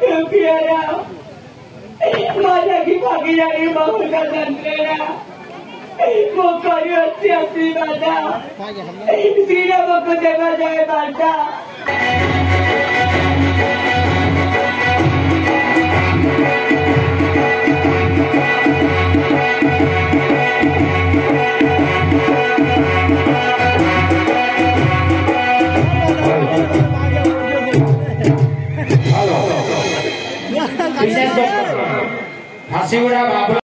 फिराया माझ्यागी भागीदारी बहुला जंत्रणा मोकारी Thank you. फांसीगुड़ा Babra